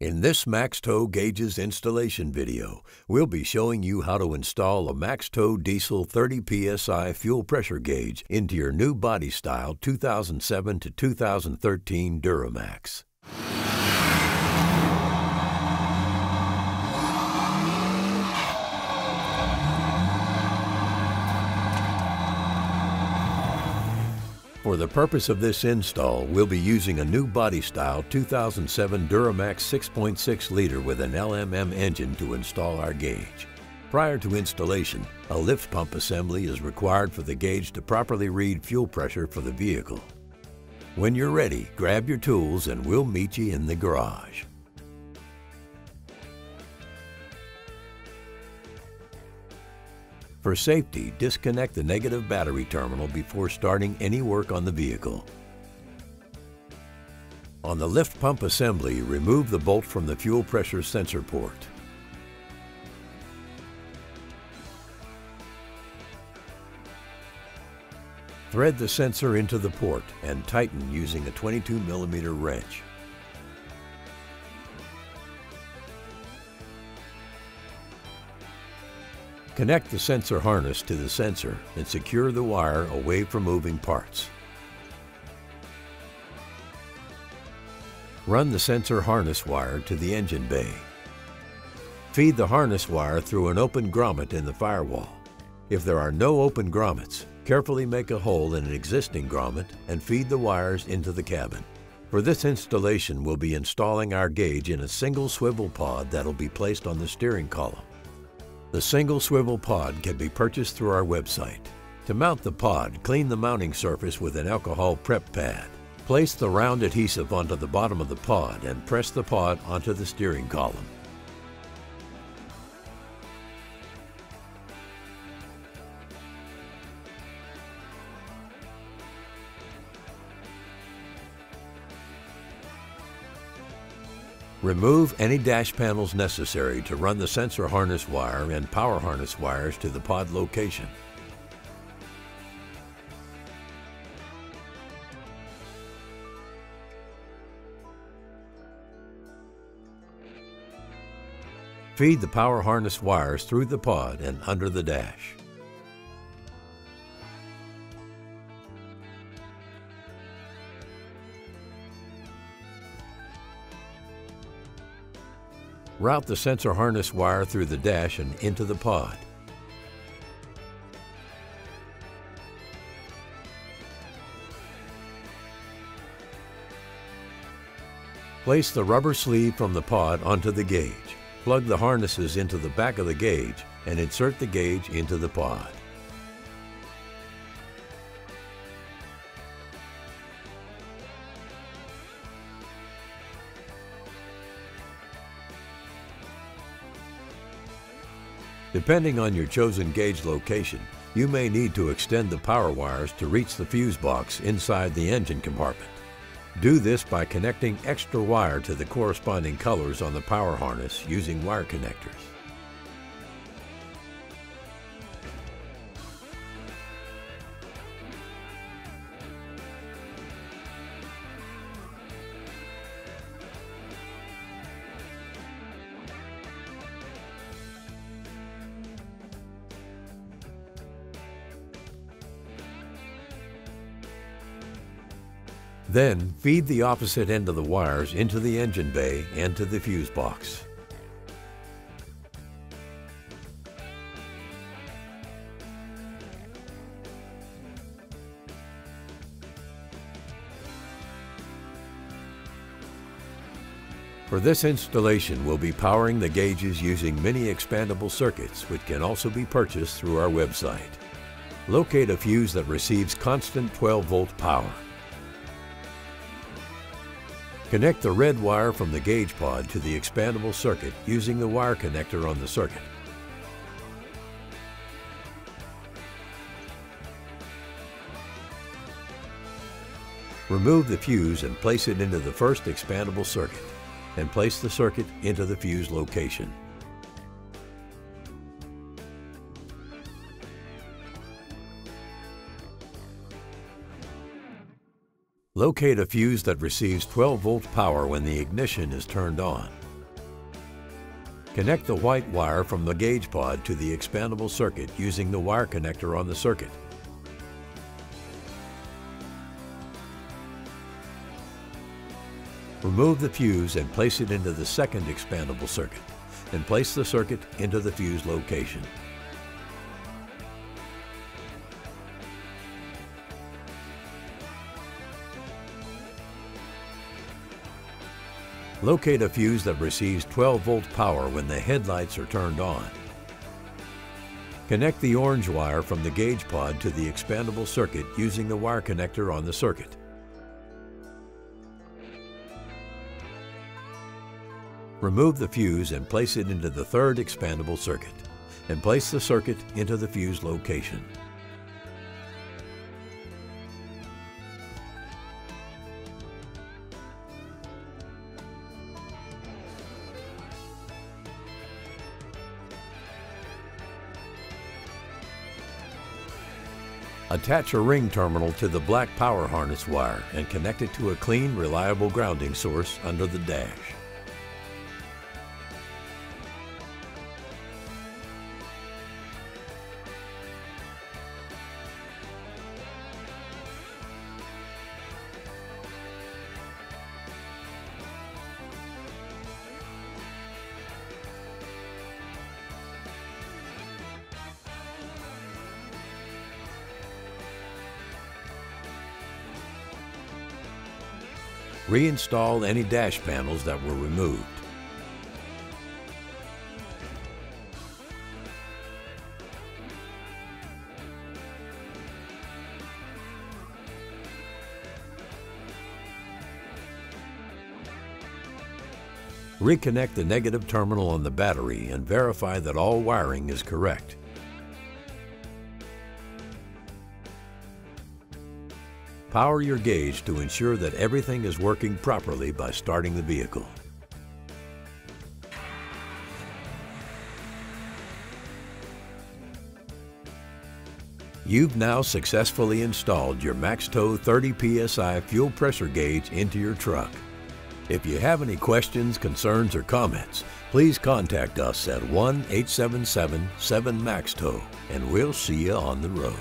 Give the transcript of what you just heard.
In this MaxTow Gauges installation video, we'll be showing you how to install a MaxTow Diesel 30 psi fuel pressure gauge into your new body style 2007 to 2013 Duramax. For the purpose of this install, we'll be using a new body style 2007 Duramax 6.6 liter with an LMM engine to install our gauge. Prior to installation, a lift pump assembly is required for the gauge to properly read fuel pressure for the vehicle. When you're ready, grab your tools and we'll meet you in the garage. For safety, disconnect the negative battery terminal before starting any work on the vehicle. On the lift pump assembly, remove the bolt from the fuel pressure sensor port. Thread the sensor into the port and tighten using a 22 millimeter wrench. Connect the sensor harness to the sensor and secure the wire away from moving parts. Run the sensor harness wire to the engine bay. Feed the harness wire through an open grommet in the firewall. If there are no open grommets, carefully make a hole in an existing grommet and feed the wires into the cabin. For this installation, we'll be installing our gauge in a single swivel pod that'll be placed on the steering column. The single swivel pod can be purchased through our website. To mount the pod, clean the mounting surface with an alcohol prep pad. Place the round adhesive onto the bottom of the pod and press the pod onto the steering column. Remove any dash panels necessary to run the sensor harness wire and power harness wires to the pod location. Feed the power harness wires through the pod and under the dash. Route the sensor harness wire through the dash and into the pod. Place the rubber sleeve from the pod onto the gauge. Plug the harnesses into the back of the gauge and insert the gauge into the pod. Depending on your chosen gauge location, you may need to extend the power wires to reach the fuse box inside the engine compartment. Do this by connecting extra wire to the corresponding colors on the power harness using wire connectors. Then feed the opposite end of the wires into the engine bay and to the fuse box. For this installation, we'll be powering the gauges using mini expandable circuits, which can also be purchased through our website. Locate a fuse that receives constant 12 volt power. Connect the red wire from the gauge pod to the expandable circuit using the wire connector on the circuit. Remove the fuse and place it into the first expandable circuit, and place the circuit into the fuse location. Locate a fuse that receives 12 volt power when the ignition is turned on. Connect the white wire from the gauge pod to the expandable circuit using the wire connector on the circuit. Remove the fuse and place it into the second expandable circuit. and place the circuit into the fuse location. Locate a fuse that receives 12 volt power when the headlights are turned on. Connect the orange wire from the gauge pod to the expandable circuit using the wire connector on the circuit. Remove the fuse and place it into the third expandable circuit, and place the circuit into the fuse location. Attach a ring terminal to the black power harness wire and connect it to a clean, reliable grounding source under the dash. Reinstall any dash panels that were removed. Reconnect the negative terminal on the battery and verify that all wiring is correct. Power your gauge to ensure that everything is working properly by starting the vehicle. You've now successfully installed your MaxTow 30 PSI fuel pressure gauge into your truck. If you have any questions, concerns, or comments, please contact us at 1-877-7MAXTOW and we'll see you on the road.